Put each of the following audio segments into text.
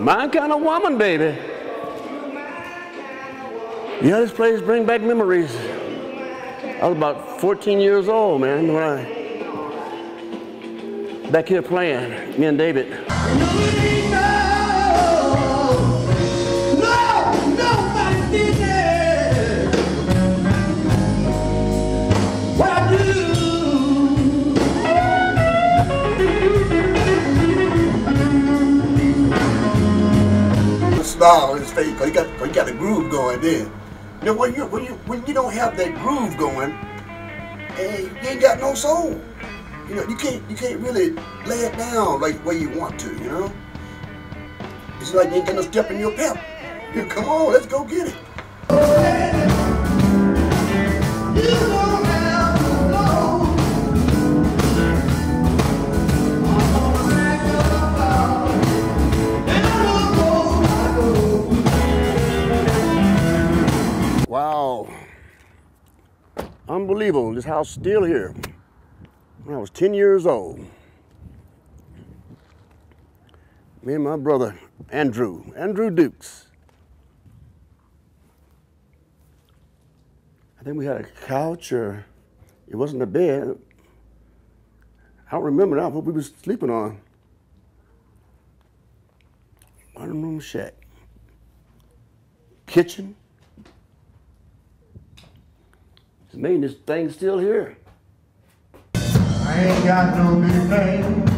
My kind of woman, baby. Yeah, this place bring back memories. I was about 14 years old, man, when I back here playing, me and David. Smile on his face because he got, he got a groove going then. You know, when you, when, you, when you don't have that groove going, and you ain't got no soul. You know, you can't you can't really lay it down like where you want to, you know? It's like you ain't got no step in your pep. You come on, let's go get it. Unbelievable. This house still here. When I was 10 years old. Me and my brother, Andrew, Andrew Dukes. I think we had a couch or it wasn't a bed. I don't remember now what we was sleeping on. One room shack. Kitchen. Made this thing still here. I ain't got no big name.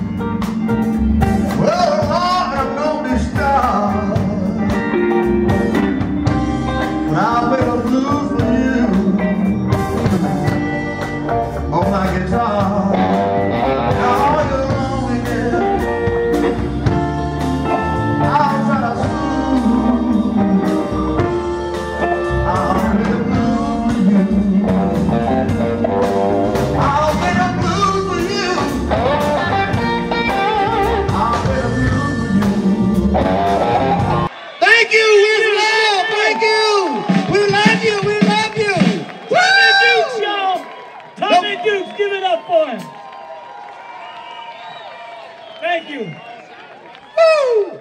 Thank. Give it up for him. Thank you. Woo!